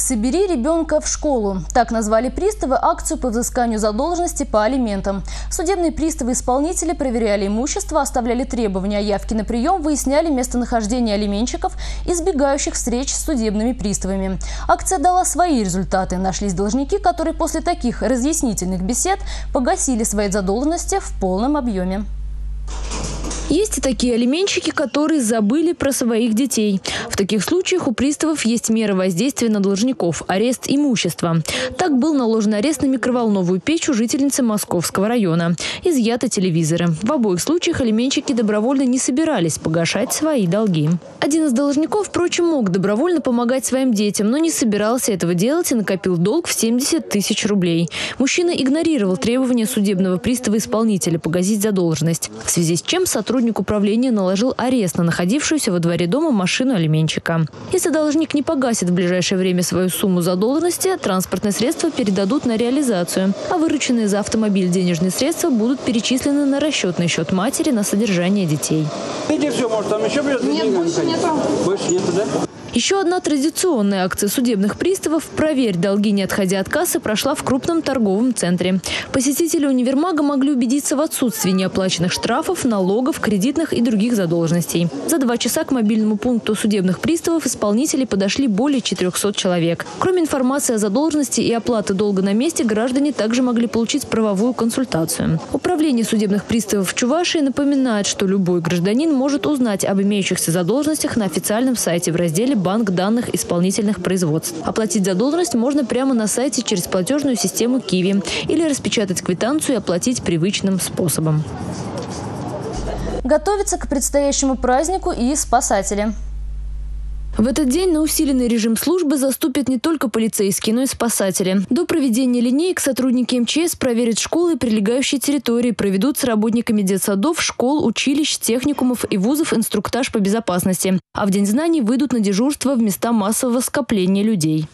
«Собери ребенка в школу». Так назвали приставы акцию по взысканию задолженности по алиментам. Судебные приставы-исполнители проверяли имущество, оставляли требования о явке на прием, выясняли местонахождение алименщиков, избегающих встреч с судебными приставами. Акция дала свои результаты. Нашлись должники, которые после таких разъяснительных бесед погасили свои задолженности в полном объеме. Есть и такие алименщики, которые забыли про своих детей. В таких случаях у приставов есть мера воздействия на должников – арест имущества. Так был наложен арест на микроволновую печь у жительницы Московского района. Изъяты телевизоры. В обоих случаях алименщики добровольно не собирались погашать свои долги. Один из должников, впрочем, мог добровольно помогать своим детям, но не собирался этого делать и накопил долг в 70 тысяч рублей. Мужчина игнорировал требования судебного пристава-исполнителя погасить задолженность, в связи с чем сотрудник сотрудник управления наложил арест на находившуюся во дворе дома машину алименщика. Если должник не погасит в ближайшее время свою сумму задолженности, транспортные средства передадут на реализацию, а вырученные за автомобиль денежные средства будут перечислены на расчетный счет матери на содержание детей. Идите все, может там еще придется? Нет, больше нету. Больше нету, да? Еще одна традиционная акция судебных приставов «Проверь долги, не отходя от кассы» прошла в крупном торговом центре. Посетители универмага могли убедиться в отсутствии неоплаченных штрафов, налогов, кредитных и других задолженностей. За два часа к мобильному пункту судебных приставов исполнители подошли более 400 человек. Кроме информации о задолженности и оплаты долга на месте, граждане также могли получить правовую консультацию. Управление судебных приставов Чувашии напоминает, что любой гражданин может узнать об имеющихся задолженностях на официальном сайте в разделе банк данных исполнительных производств. Оплатить задолженность можно прямо на сайте через платежную систему Киви или распечатать квитанцию и оплатить привычным способом. Готовится к предстоящему празднику и спасатели. В этот день на усиленный режим службы заступят не только полицейские, но и спасатели. До проведения линеек сотрудники МЧС проверят школы и прилегающие территории, проведут с работниками детсадов, школ, училищ, техникумов и вузов инструктаж по безопасности. А в День знаний выйдут на дежурство в места массового скопления людей.